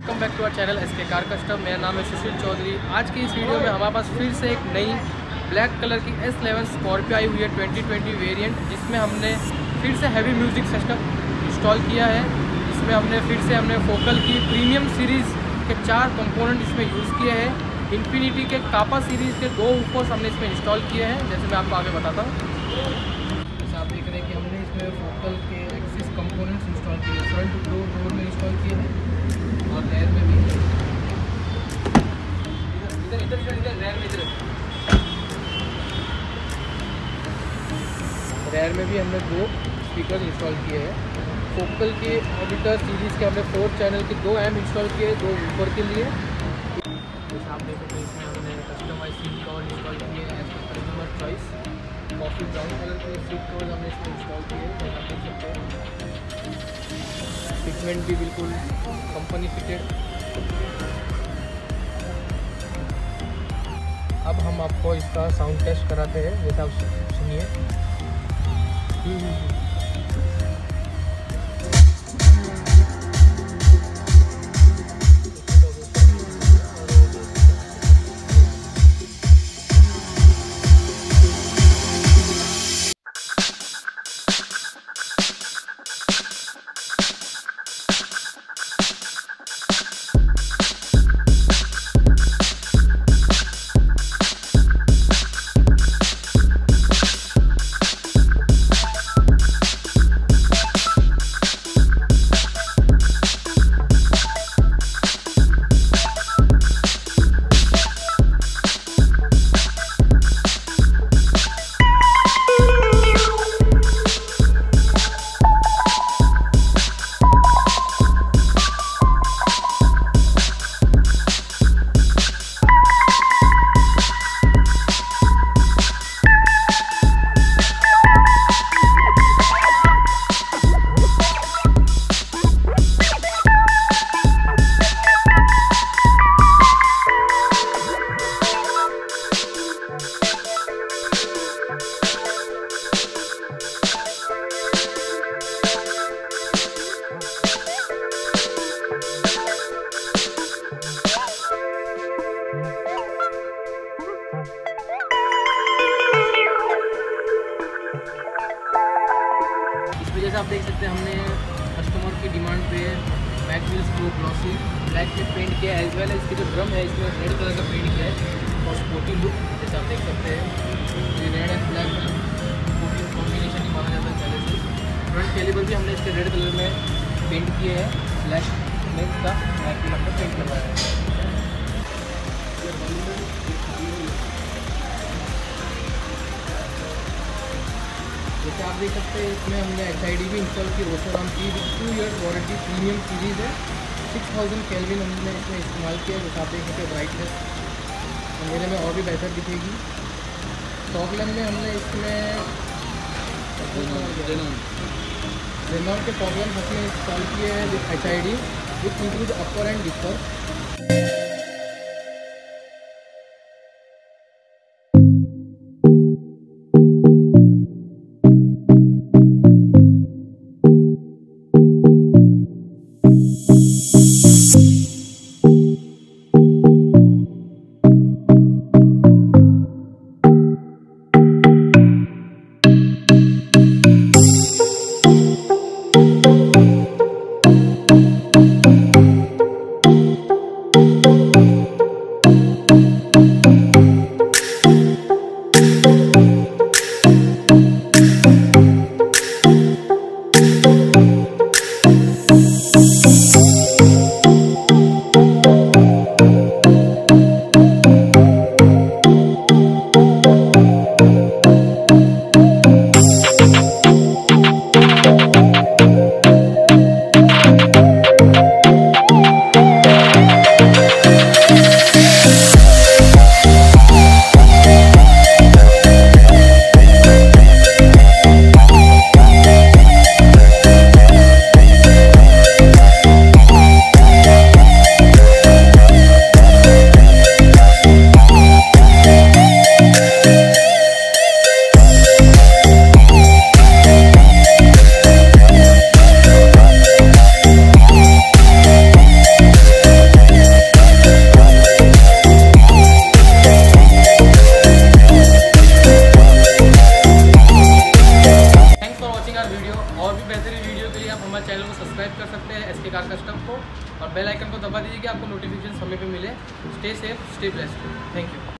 Welcome back to our channel S K car custom मेरा नाम है सुशील चौधरी। आज की इस वीडियो में हमारे पास फिर से एक नई ब्लैक कलर की एस एलेवन स्कॉर्पियो आई हुई है 2020 वेरिएंट जिसमें हमने फिर से हैवी म्यूज़िक सिस्टम इंस्टॉल किया है। इसमें हमने फिर से हमने फोकल की प्रीमियम सीरीज़ के चार कंपोनेंट इसमें यूज़ किए हैं। इन्फिनिटी के कापा सीरीज़ के दो ऊपर हमने इसमें इंस्टॉल किए हैं, जैसे मैं आपको आगे बताता हूँ। जैसे आप देख रहे हैं कि हमने इसमें फोकल के एक्सिस कंपोनेंट्स इंस्टॉल किए फ्रंट डोर डोर में इंस्टॉल किए हैं। और में भी हमने दो स्पीकर इंस्टॉल किए हैं। फोकल के ऑडिटर सीरीज़ के हमने फोर चैनल के दो एम इंस्टॉल किए दो ऊपर के लिए। कॉफ़ी ब्राउन कलर के सीट कवर हमने इसमें इंस्टॉल किए हैं आप देख सकते हैं। फिटमेंट भी बिल्कुल कंपनी फिटेड अब हम आपको इसका साउंड टेस्ट कराते हैं, जैसा आप सुनिए। वजह आप देख सकते हैं, हमने कस्टमर की डिमांड पे बैक व्हील्स को ग्लॉसी ब्लैक में पेंट किया है एज वेल एज इसके जो ड्रम है, इसमें रेड कलर का पेंट किया है, और स्पोर्टी लुक जैसे आप देख सकते हैं red and black sporty combination ही माना जाता है पहले से। फ्रंट कैलिबर भी हमने इसके रेड कलर में पेंट किए हैं ब्लैक में इसका ब्लैक कलर में पेंट करवाया है। देख सकते हैं इसमें हमने एच आई डी भी इंस्टॉल की रोशोराम की two years warranty premium series है। सिक्स थाउज़ेंड कैलविन हमने इसमें इस्तेमाल किया देख सकते हैं ब्राइटनेस अंधेरे में और भी बेहतर दिखेगी। लैम्प में हमने इसमें रेनॉल्ट के प्रॉब्लम हमने इंस्टॉल किए हैं H I D with include upper and dipper के कार कस्टम को और बेल आइकन को दबा दीजिए कि आपको नोटिफिकेशन समय पे मिले। Stay safe stay blessed thank you